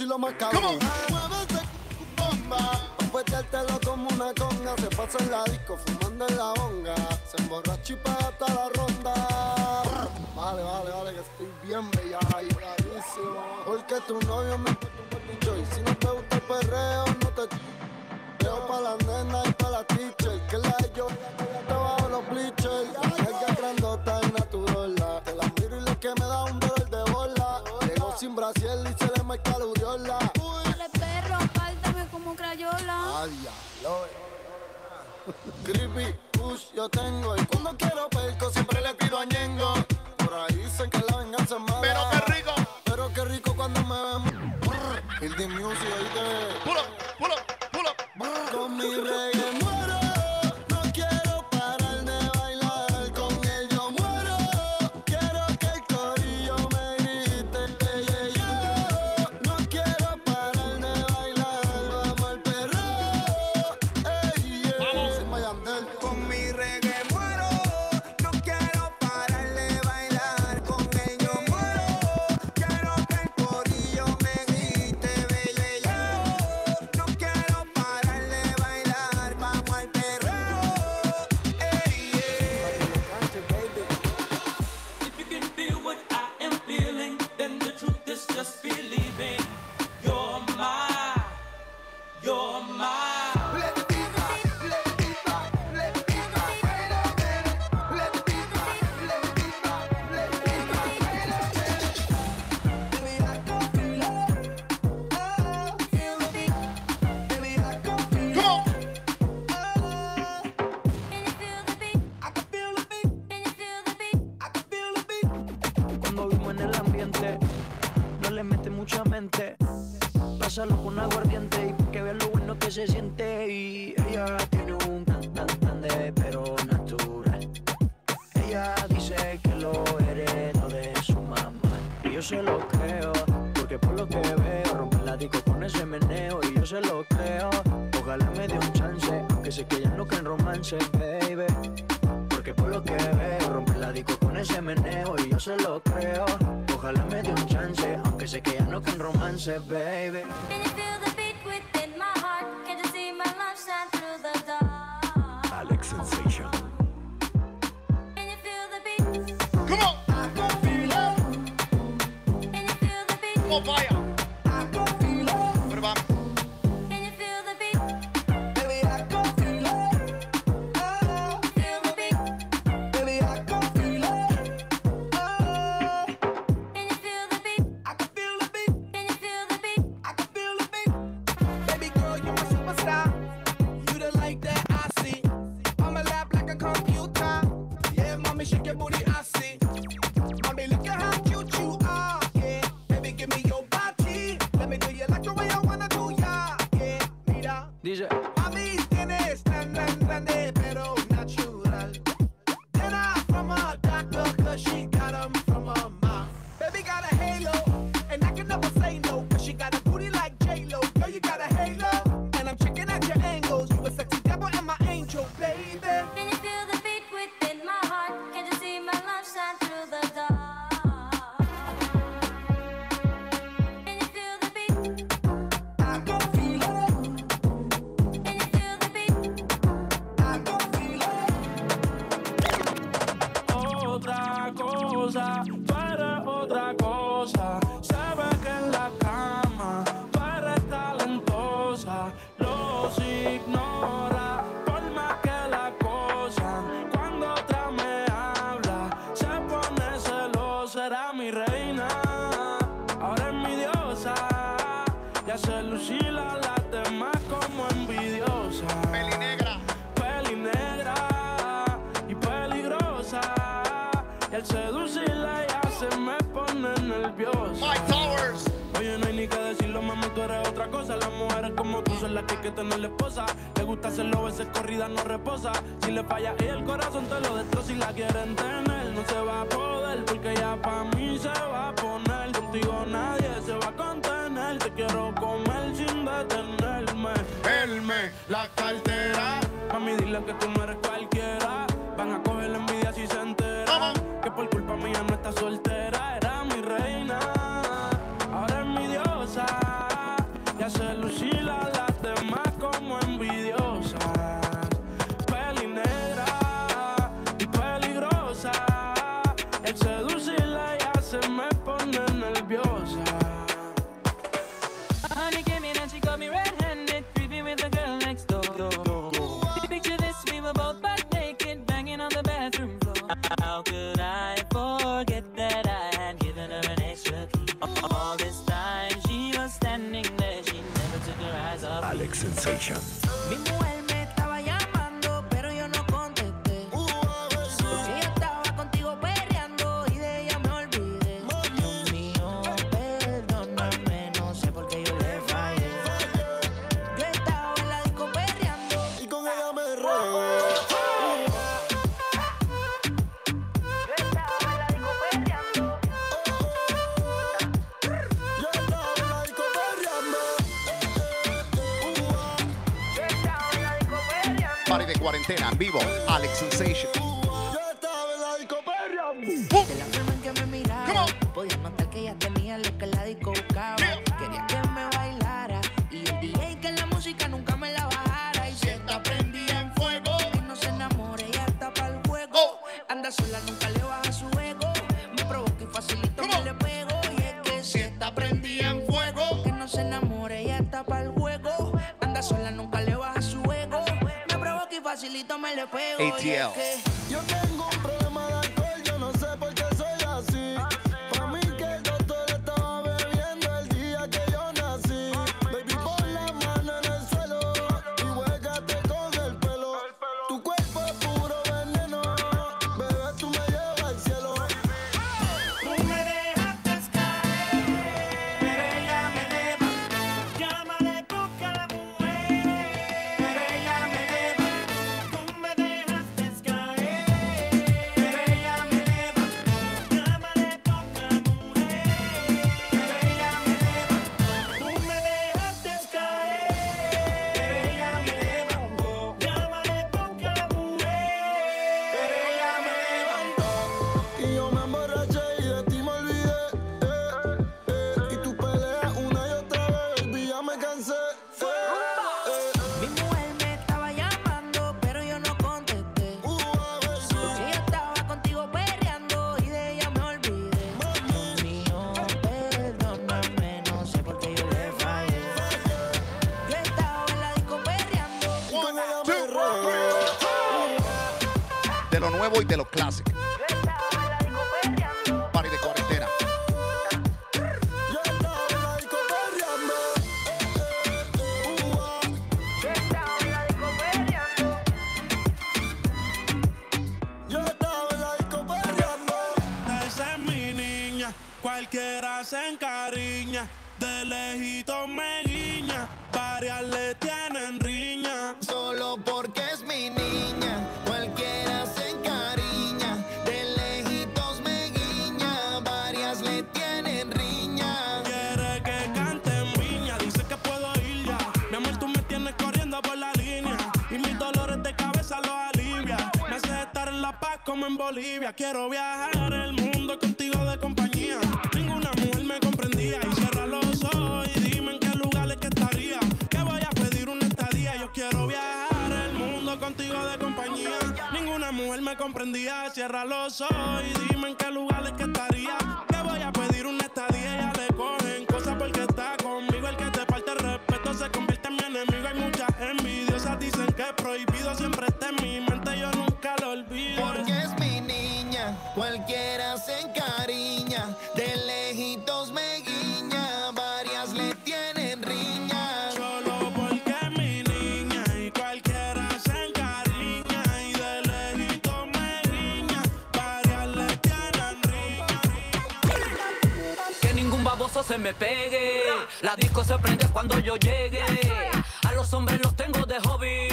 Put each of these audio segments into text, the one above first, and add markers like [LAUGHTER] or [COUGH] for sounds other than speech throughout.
y lo más cabrón. Muévete bomba. Como una conga. Se pasa en la disco fumando en la bonga. Se emborracha y hasta la ronda. Vale, vale, vale, que estoy bien bella y bravísimo. Porque tu novio me puso un choy. Si no te gusta el perreo, no te. Veo pa' la nena y pa' la teacher. Que la brasier y se le marca la aureola. Dale perro, apártame como crayola. Ay, lo Creepy push yo tengo y cuando quiero perco siempre le pido a Ñengo. siente y ella tiene un plan tan grande pero natural. Ella dice que lo heredó de su mamá y yo se lo creo porque por lo que veo rompe la disco con ese meneo y yo se lo creo. Ojalá me dé un chance aunque sé que ya no creen romance, baby. Porque por lo que veo rompe la disco con ese meneo y yo se lo creo. Ojalá me dé un chance aunque sé que ya no creen romance, baby. 爆发呀 que tener la esposa. Le gusta hacerlo, a veces corrida no reposa. Si le falla y el corazón te lo destroza y la quieren tener. No se va a poder porque ya pa' mí se va a poner. Contigo nadie se va a contener. Te quiero comer sin detenerme. Elme, la cartera. Mami, dile que tú no eres cualquiera. Van a coger la envidia si se entera. Que por culpa mía no está soltera. cuarentena en vivo. Alex Sensation. ATL. Classic. Quiero viajar el mundo contigo de compañía. Ninguna mujer me comprendía y cierra los ojos dime en qué lugares que estaría. Que voy a pedir una estadía, yo quiero viajar el mundo contigo de compañía. Ninguna mujer me comprendía, cierra los ojos y dime Cualquiera se encariña, de lejitos me guiña, varias le tienen riña. Solo porque es mi niña y cualquiera se encariña y de lejitos me guiña, varias le tienen riña. Que ningún baboso se me pegue, la disco se prende cuando yo llegue. A los hombres los tengo de hobby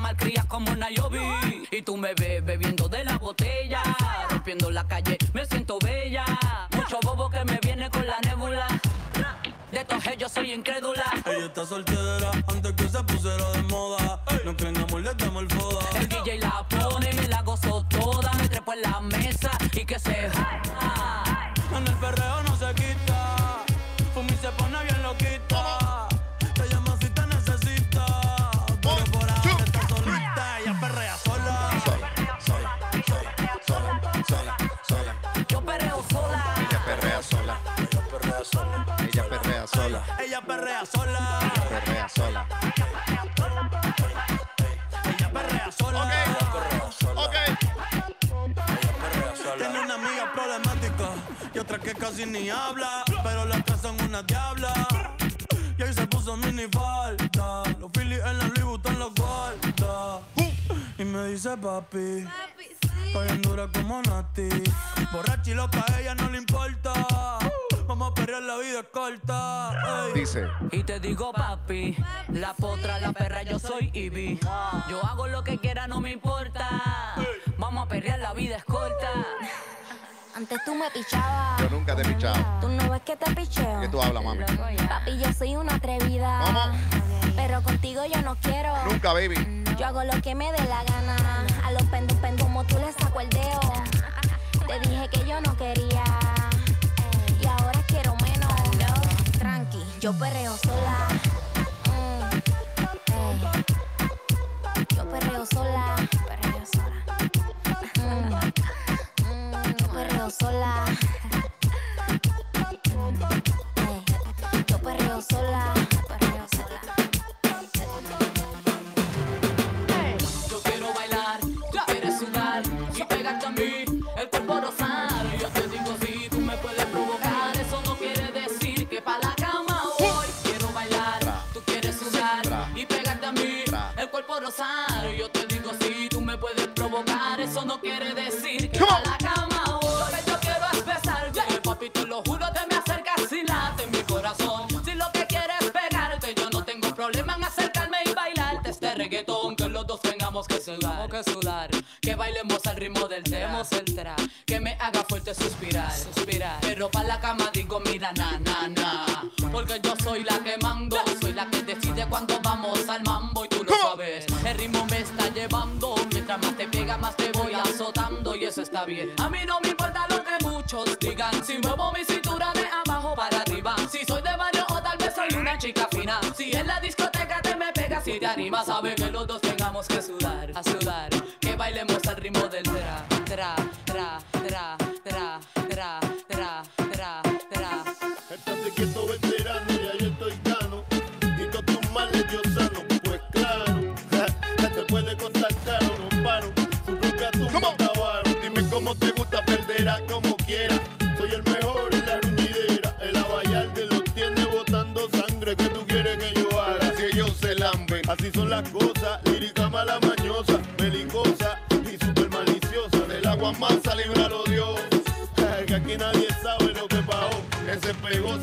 malcría como Nayobi. Y tú me ves bebiendo de la botella. Rompiendo la calle, me siento bella. Mucho bobo que me viene con la nébula. De estos ellos soy incrédula. Ella está soltera antes que se pusiera de moda. No creen amor, le damos el foda. El DJ la pone, me la gozo toda. Me trepo en la mesa y que se. En el perreo casi ni habla. Pero las tres son una diabla. Y ahí se puso mini falta. Los Phillies en la Louis Vuitton los guarda. Y me dice papi. Estoy en dura como Nati. Borracha y loca, a ella no le importa. Vamos a perrear, la vida es corta. ey. Dice, Y te digo papi, la potra, la perra, yo soy Ivy. Yo hago lo que quiera, no me importa. Vamos a perrear, la vida es corta. Antes tú me pichabas. yo nunca te he pichado. Tú no ves que te picheo. ¿Qué tú hablas, mami? Papi, yo soy una atrevida. ¿Cómo? Pero contigo yo no quiero. Nunca, baby. Yo hago lo que me dé la gana. A los pendos como tú le saco el dedo. Te dije que yo no quería. Y ahora quiero menos. Tranqui, yo perreo sola. Mm. Yo perreo sola. Perreo sola. Sola. Yo perreo sola. Yo quiero bailar, tú quieres sudar y pegarte a mí, el cuerpo rosar. Yo te digo si tú me puedes provocar, eso no quiere decir que pa' la cama voy. Quiero bailar, tú quieres sudar y pegarte a mí, el cuerpo rosar. Yo te digo si tú me puedes provocar, eso no quiere decir que sudar, que sudar, que bailemos al ritmo del demos el tra, que me haga fuerte suspirar, suspirar, pero para la cama digo mira na na na, porque yo soy la que mando, soy la que decide cuando vamos al mambo y tú lo sabes, el ritmo me está llevando, mientras más te pega más te voy azotando y eso está bien, a mí no me mosca sudaram.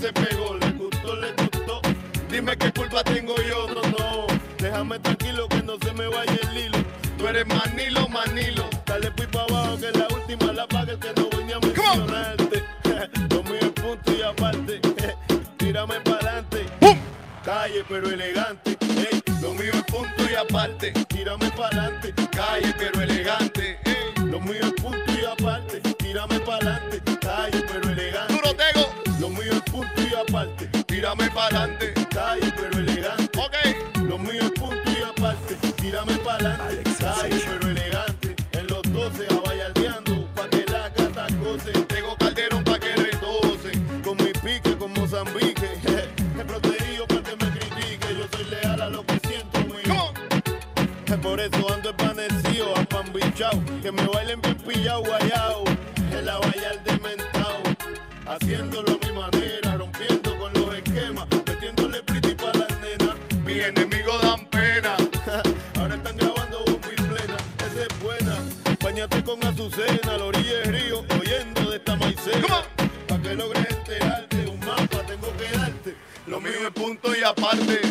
Se pegó, le gustó, le gustó. Dime qué culpa tengo yo, no, no. Déjame tranquilo que no se me vaya el hilo. Tú eres manilo, manilo. Dale pues para abajo que la última la paga que no voy a mencionarte. [LAUGHS] Lo mío es punto y aparte. [LAUGHS] Tírame para adelante. Calle pero elegante. Ey, lo mío es punto y aparte. Calle pero elegante. Ok. Lo mío es punto y aparte. Tírame para adelante. Calle pero elegante. En los 12 a vallardeando. Pa' que la gata goce. Tengo calderón pa' que retose. Con mi pique, con Mozambique. He [LAUGHS] protegido para que me critique. Yo soy leal a lo que siento, on. [LAUGHS] Por eso ando espanecido, apambichao. Que me bailen bien pillao, guayao. En la vallar dementao. Haciéndolo a mi manera, rompiendo Mis enemigos dan pena. Ahora están grabando y plena. Esa es buena. Bañate con azucena, a la orilla del río, oyendo de esta maicena. Come Pa' que logres enterarte, un mapa tengo que darte. Lo mío es punto y aparte.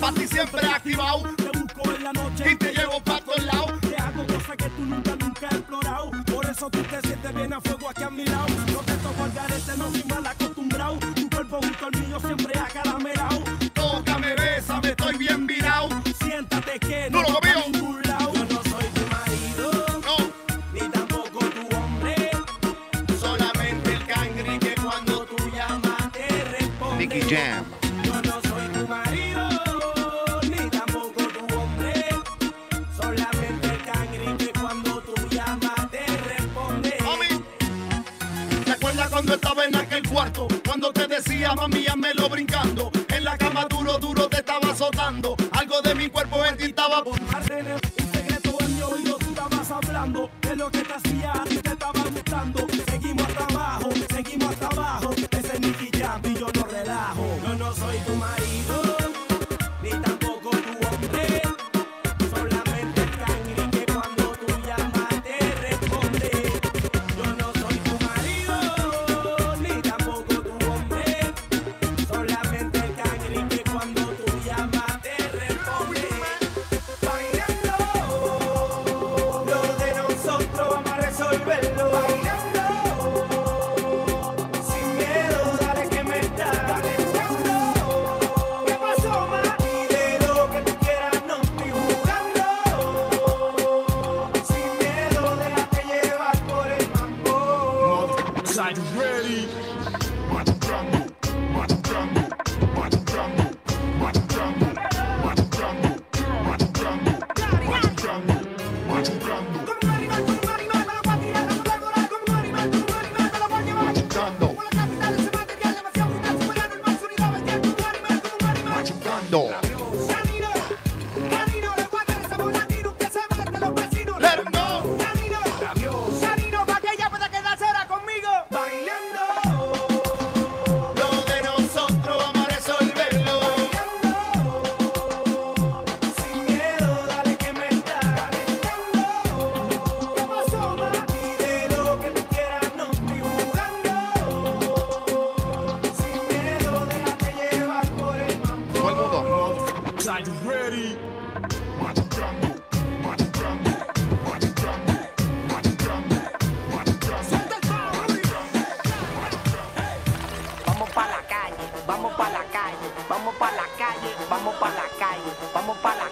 Patrícia Braquimal Machucando. Vamos pa' la calle, vamos pa'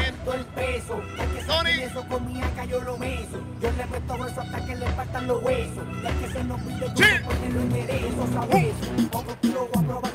esto el peso. El que se eso con mi yo lo meso. Yo le meto eso hasta que le partan los huesos. El que se nos pide, yo sí. lo enderezo, sabes. Uh. Otro lo voy a probar.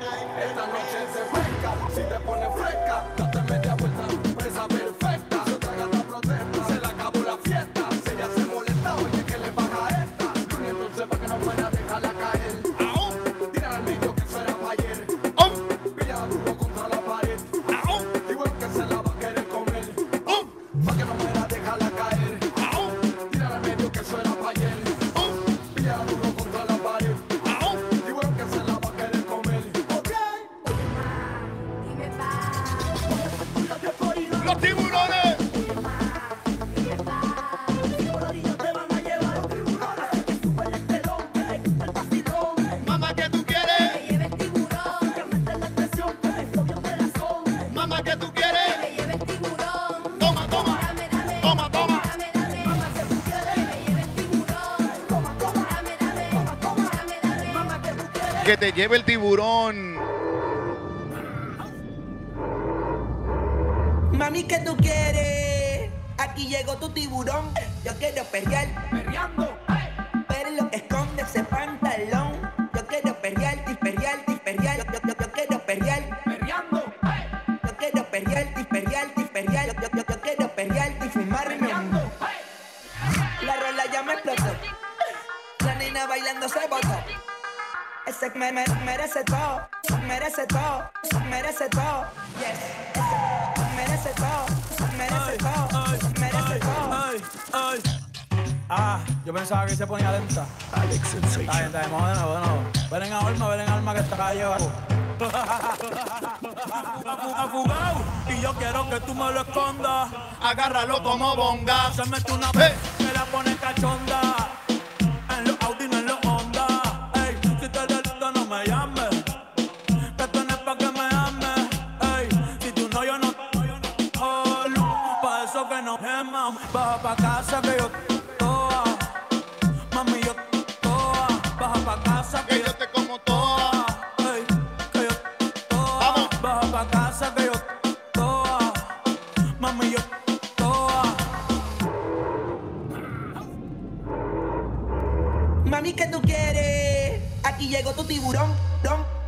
Esta noche se fresca, si te pones fresca. que te lleve el tiburón. Mami, ¿qué tú quieres? Aquí llegó tu tiburón. Yo quiero pelear. Yo pensaba que se ponía lenta. Alex Sensation. Está bien, de nuevo, de nuevo. Ven en alma, ven en alma que está llevando. Y yo quiero que tú me lo escondas. Agárralo como bonga. Se mete una vez, me la pone cachonda. En los Audi, no en los Honda. Ey, si te delito, no me llames. Que tú no es pa' que me ames. Ey, si tú no, yo no. Oh, no. Pa' eso que no gemas. Baja pa' casa que yo. mami, que tú quieres? Aquí llegó tu tiburón, don.